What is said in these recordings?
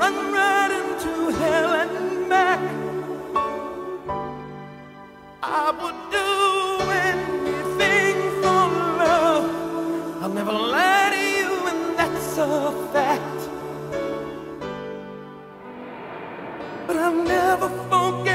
run right into hell and back. I would do anything for love. I'll never lie to you, and that's a fact. But I'll never forget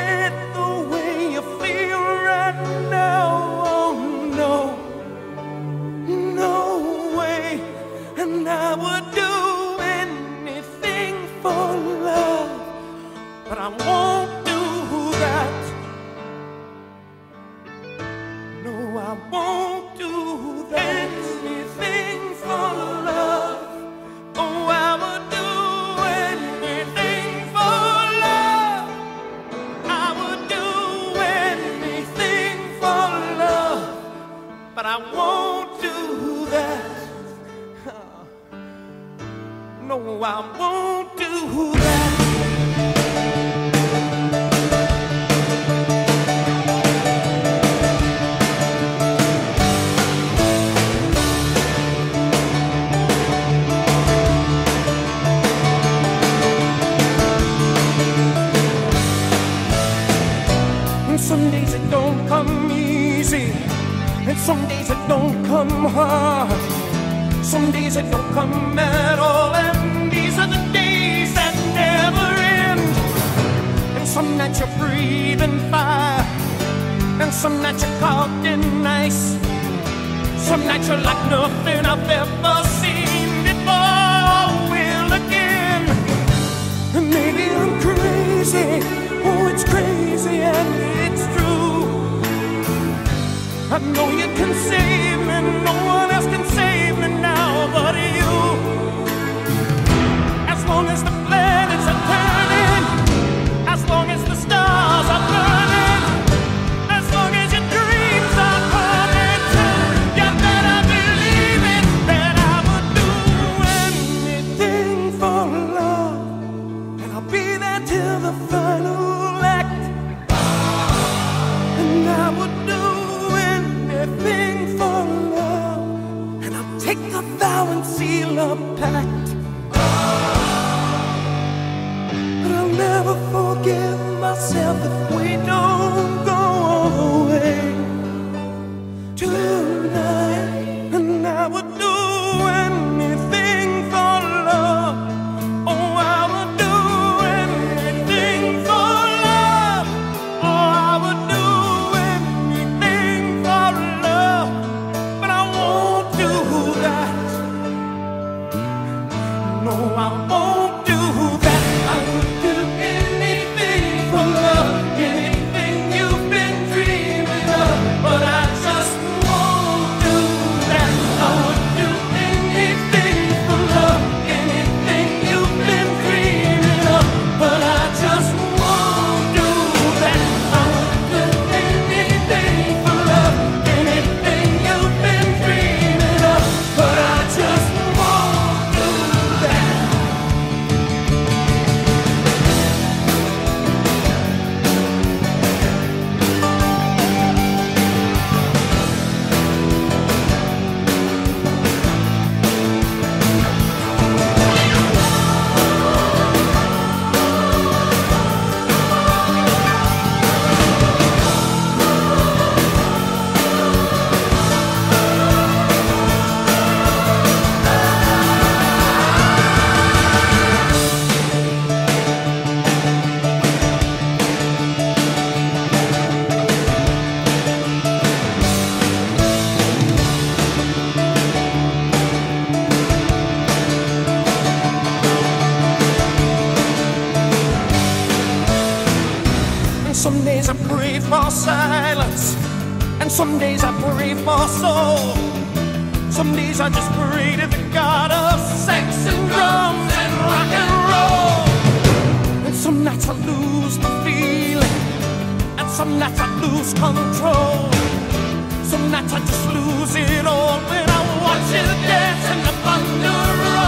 don't come hard. Some days it don't come at all, and these are the days that never end. And some nights you're breathing fire, and some nights you're caught in ice. Some nights you're like nothing I've ever seen before. Will again. And maybe I'm crazy. I know you can save me. No one else can never forgive myself if we don't go away some days I pray for soul. Some days I just pray to the God of sex and drums and rock and roll. And some nights I lose the feeling, and some nights I lose control. Some nights I just lose it all when I watch you dance and the thunder rolls.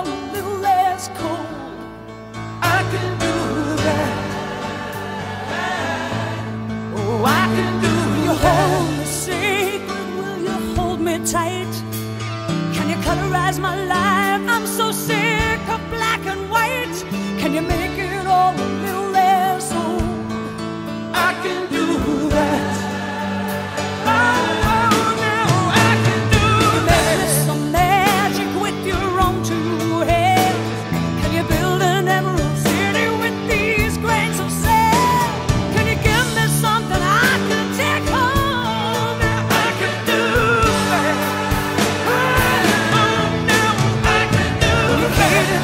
a little less cold. I can do that. Oh, I can do will you hold me sacred? Will you hold me tight? Can you colorize my life?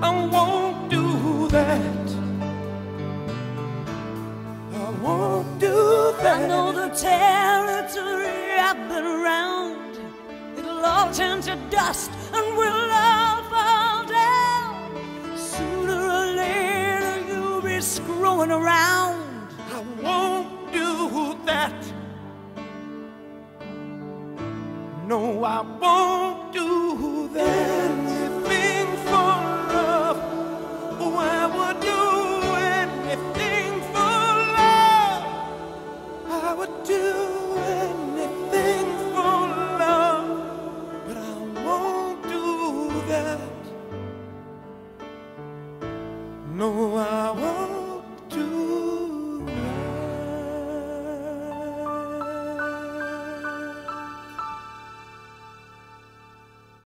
I won't do that. I won't do that. I know the territory I've been around. It'll all turn to dust and we'll all fall down. Sooner or later you'll be screwing around. I won't do that. No, I won't.